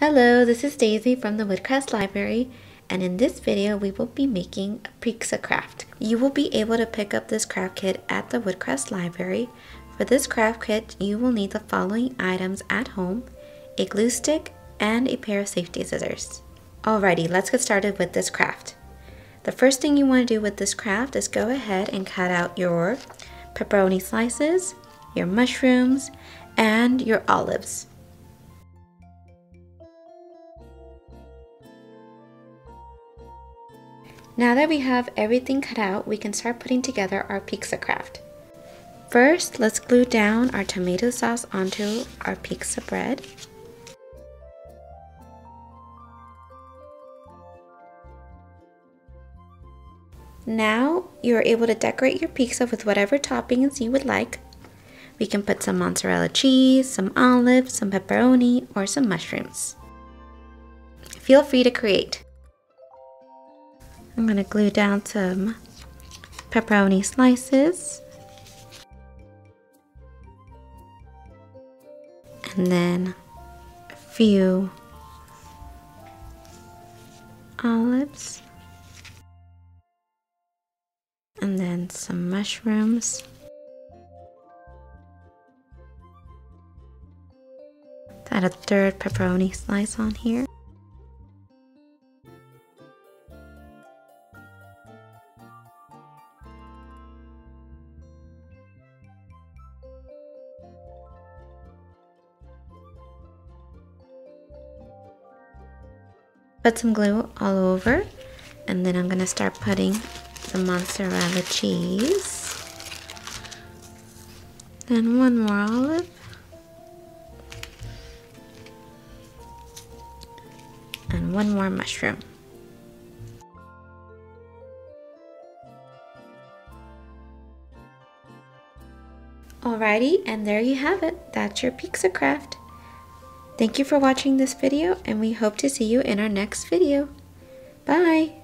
Hello, this is Daisy from the Woodcrest Library and in this video we will be making a pizza craft. You will be able to pick up this craft kit at the Woodcrest Library. For this craft kit you will need the following items at home, a glue stick and a pair of safety scissors. Alrighty, let's get started with this craft. The first thing you want to do with this craft is go ahead and cut out your pepperoni slices, your mushrooms, and your olives. Now that we have everything cut out, we can start putting together our pizza craft. First, let's glue down our tomato sauce onto our pizza bread. Now, you're able to decorate your pizza with whatever toppings you would like. We can put some mozzarella cheese, some olives, some pepperoni, or some mushrooms. Feel free to create. I'm going to glue down some pepperoni slices. And then a few olives. And then some mushrooms. Add a third pepperoni slice on here. Put some glue all over and then I'm gonna start putting some mozzarella cheese. Then one more olive. And one more mushroom. Alrighty, and there you have it. That's your pizza craft. Thank you for watching this video and we hope to see you in our next video. Bye!